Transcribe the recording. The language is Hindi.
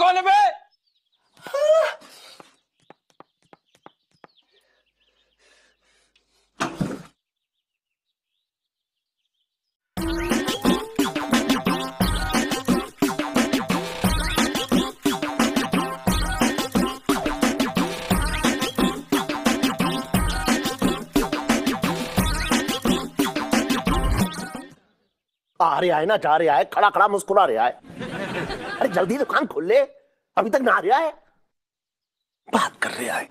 कौन है आ रहा है ना, जा रहा है, खड़ा खड़ा, मुस्कुरा रहा है। अरे जल्दी दुकान खोल ले, अभी तक ना आ रहा है। बात कर रहा है।